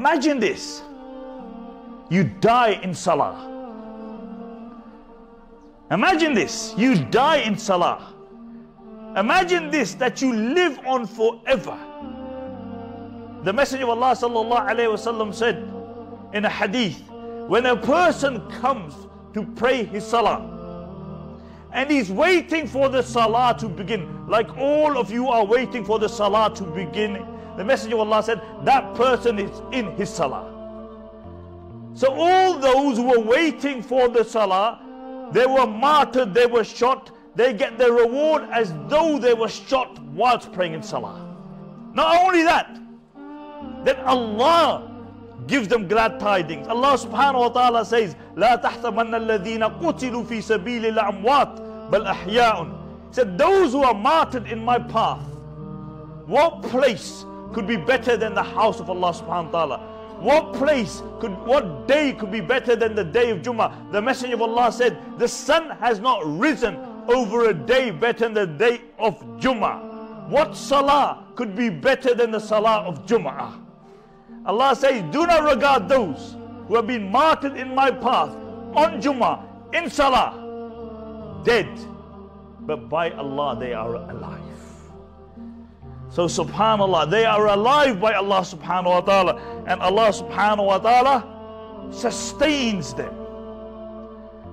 Imagine this. You die in salah. Imagine this. You die in salah. Imagine this that you live on forever. The Messenger of Allah wasallam said in a hadith, when a person comes to pray his salah and he's waiting for the salah to begin, like all of you are waiting for the salah to begin, the Messenger of Allah said that person is in his salah. So all those who were waiting for the salah, they were martyred, they were shot, they get their reward as though they were shot whilst praying in salah. Not only that, then Allah gives them glad tidings. Allah subhanahu wa ta'ala says, لا تحسبن الذين قتلوا في سبيل الأموات بل أحياء. He said, those who are martyred in my path, what place could be better than the house of Allah subhanahu wa ta'ala? What place could, what day could be better than the day of Jummah? The Messenger of Allah said, the sun has not risen over a day better than the day of Jummah. What salah could be better than the salah of Jummah? Allah says, do not regard those who have been martyred in my path on Jummah, in salah, dead. But by Allah, they are alive. So subhanallah, they are alive by Allah subhanahu wa ta'ala. And Allah subhanahu wa ta'ala sustains them.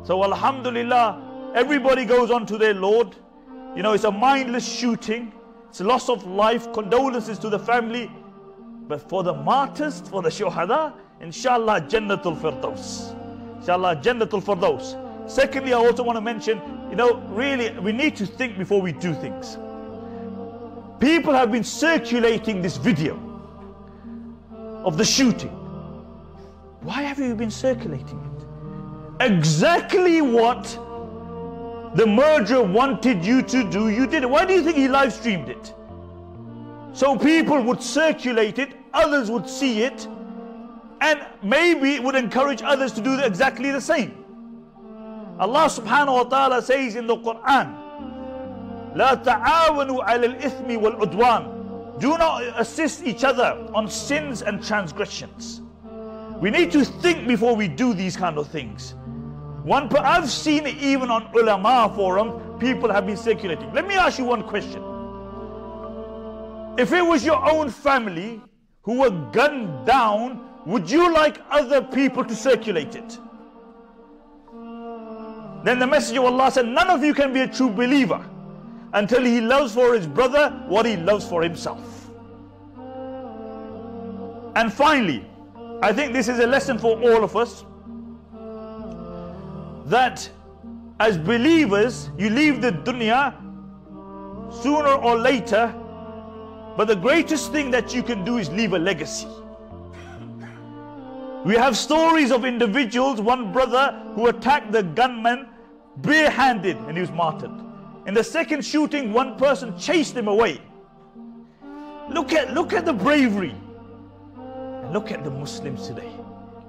So alhamdulillah, everybody goes on to their Lord. You know, it's a mindless shooting. It's loss of life. Condolences to the family. But for the martyrs, for the shuhada, inshallah, Jannatul Firdaus. Inshallah, Jannatul Firdaus. Secondly, I also want to mention, you know, really, we need to think before we do things. People have been circulating this video of the shooting. Why have you been circulating it? Exactly what the murderer wanted you to do, you did it. Why do you think he live streamed it? So people would circulate it, others would see it, and maybe it would encourage others to do exactly the same. Allah subhanahu wa ta'ala says in the Quran, لا تعاونوا على الإثم والعدوان Do not assist each other on sins and transgressions. We need to think before we do these kind of things. One, I've seen it even on ulama forums, people have been circulating. Let me ask you one question. If it was your own family who were gunned down, would you like other people to circulate it? Then the Messenger of Allah said, None of you can be a true believer until he loves for his brother what he loves for himself. And finally, I think this is a lesson for all of us that as believers, you leave the dunya sooner or later, but the greatest thing that you can do is leave a legacy. We have stories of individuals, one brother who attacked the gunman barehanded and he was martyred. In the second shooting, one person chased him away. Look at, look at the bravery. Look at the Muslims today.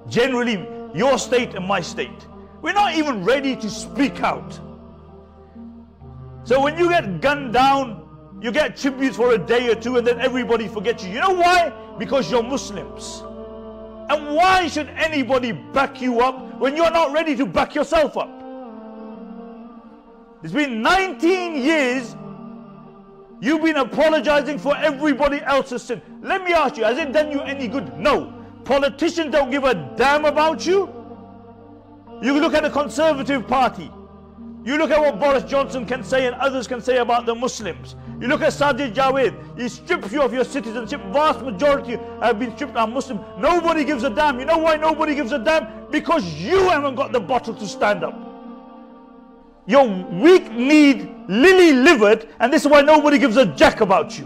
Generally, your state and my state. We're not even ready to speak out. So when you get gunned down, you get tributes for a day or two and then everybody forgets you. You know why? Because you're Muslims. And why should anybody back you up when you're not ready to back yourself up? It's been 19 years you've been apologizing for everybody else's sin. Let me ask you, has it done you any good? No. Politicians don't give a damn about you. You look at the Conservative Party. You look at what Boris Johnson can say and others can say about the Muslims. You look at Sajid Javid, he strips you of your citizenship. Vast majority have been stripped are Muslim. Nobody gives a damn. You know why nobody gives a damn? Because you haven't got the bottle to stand up. You're weak kneed, lily livered, and this is why nobody gives a jack about you.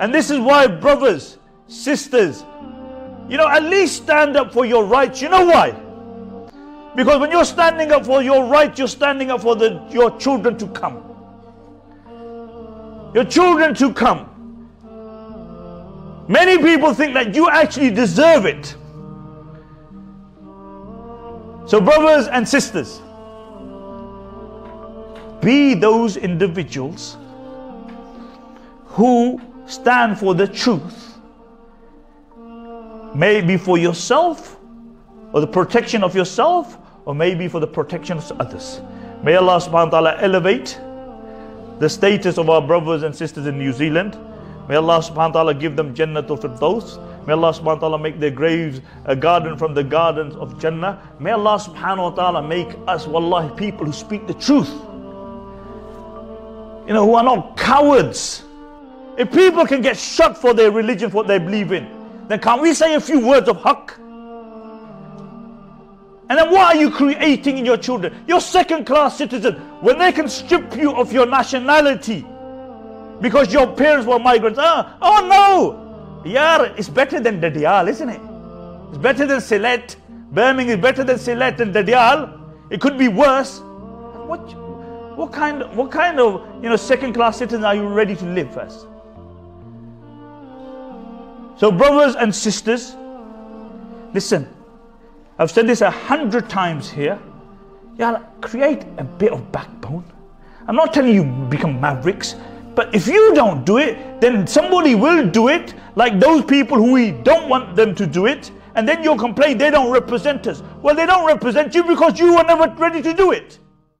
And this is why, brothers, sisters, you know, at least stand up for your rights. You know why? Because when you're standing up for your right, you're standing up for the, your children to come. Your children to come. Many people think that you actually deserve it. So, brothers and sisters, be those individuals who stand for the truth Maybe for yourself, or the protection of yourself, or maybe for the protection of others. May Allah subhanahu wa ta'ala elevate the status of our brothers and sisters in New Zealand. May Allah subhanahu wa ta'ala give them Jannatul Firdaus. May Allah subhanahu wa ta'ala make their graves a garden from the gardens of Jannah. May Allah subhanahu wa ta'ala make us, wallahi, people who speak the truth. You know, who are not cowards. If people can get shot for their religion, for what they believe in, then can't we say a few words of haqq? And then what are you creating in your children? Your second class citizen, when they can strip you of your nationality because your parents were migrants. Ah, oh no! Yeah, it's better than Dadial, isn't it? It's better than Sylhet. Birmingham is better than Sylhet and Dadial. It could be worse. What, what kind, what kind of, you know, second class citizen are you ready to live as? So, brothers and sisters, listen. I've said this a hundred times here. Yeah, create a bit of backbone. I'm not telling you become mavericks, but if you don't do it, then somebody will do it, like those people who we don't want them to do it, and then you'll complain they don't represent us. Well, they don't represent you because you were never ready to do it.